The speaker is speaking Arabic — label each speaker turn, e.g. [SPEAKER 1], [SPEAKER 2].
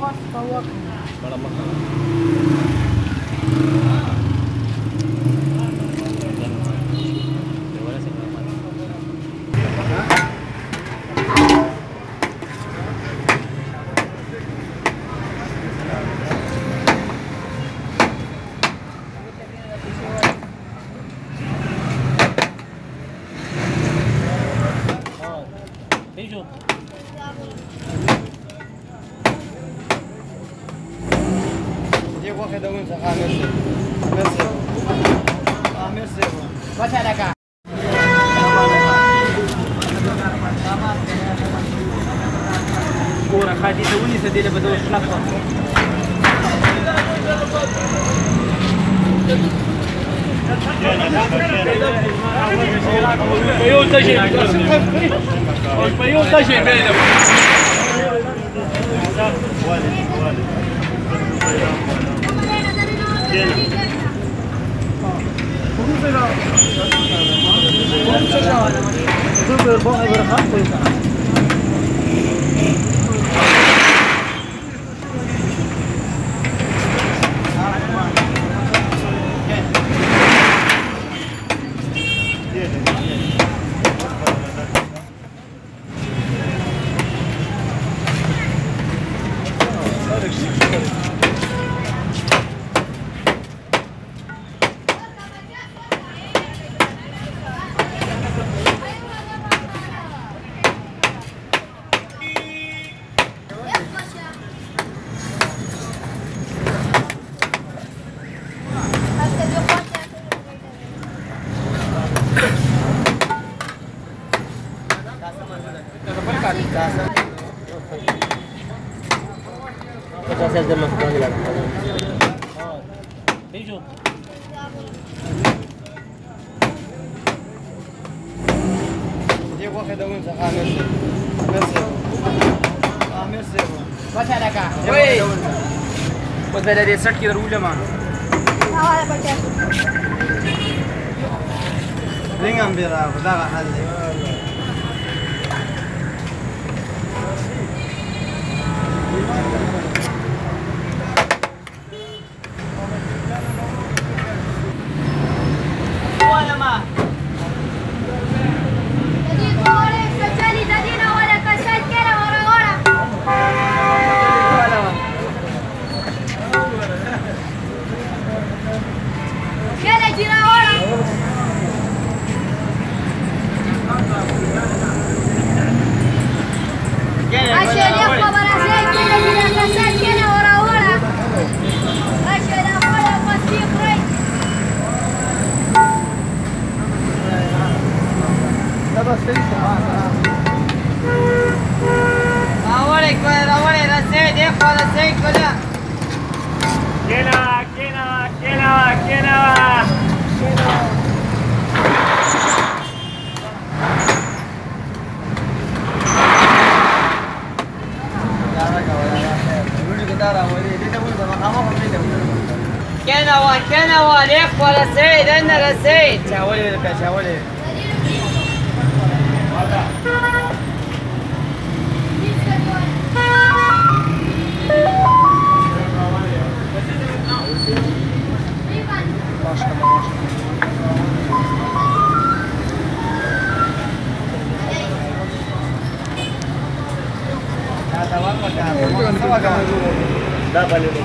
[SPEAKER 1] Kawak. Malam makan. واخد وين 全部这个，全部这个，全部都包，都含进去。ايجو ديك واخد وين صحا آه، ميرسي ميرسي اه ميرسي ما تعلق وي وذا دي سٹ کی ضرورت ما 过来嘛！كان وكان واليخ ورسيد أنا رسيد شاولي لك شاولي دا باندې